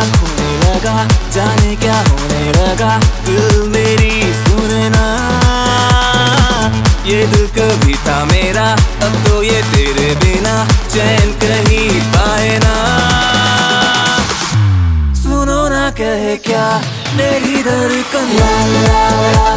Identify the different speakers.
Speaker 1: ला लगा जाने क्या होने लगा? दिल मेरी सुनना, ये दिल कभी था मेरा, अब तो ये तेरे बिना चैन कहीं पाए ना। सुनो ना कहे क्या, मेरी धड़कन। ला